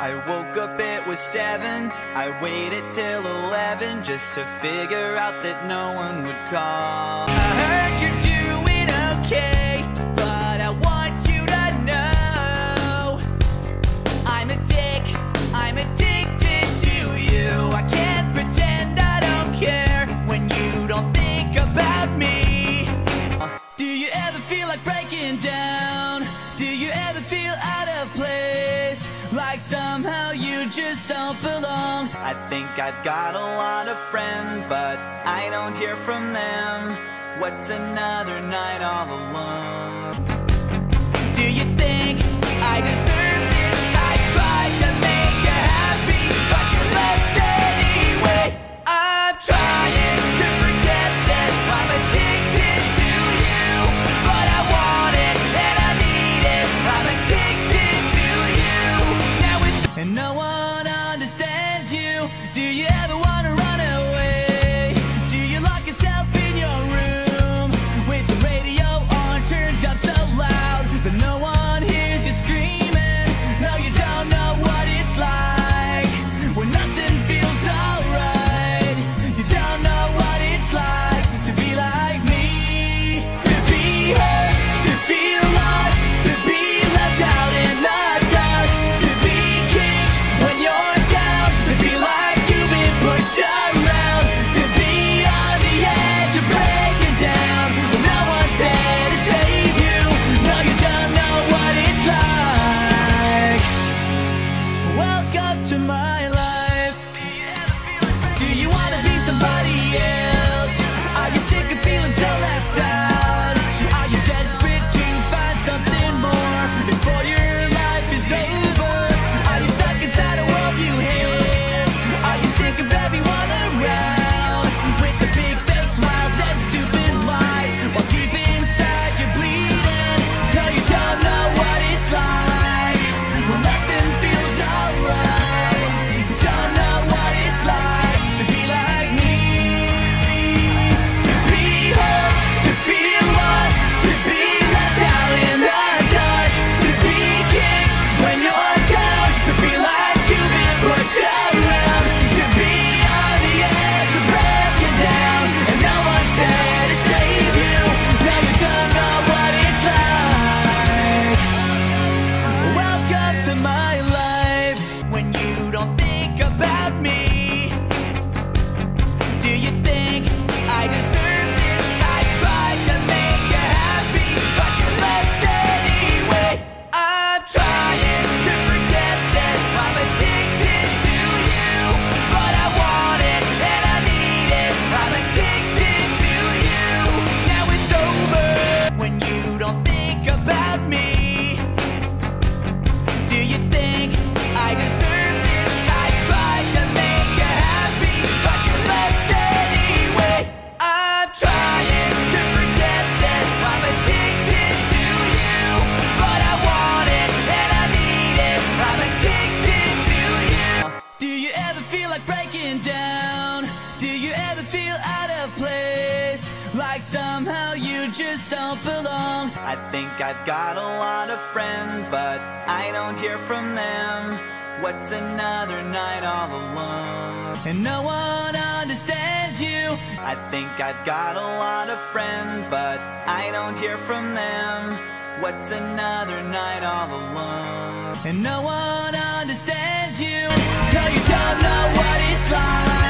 I woke up, it was 7 I waited till 11 Just to figure out that no one would call. I heard you do just don't belong I think I've got a lot of friends But I don't hear from them What's another night all alone? Do you think I deserve like somehow you just don't belong. I think I've got a lot of friends, but I don't hear from them. What's another night all alone? And no one understands you. I think I've got a lot of friends, but I don't hear from them. What's another night all alone? And no one understands you. Girl, you don't know what it's like.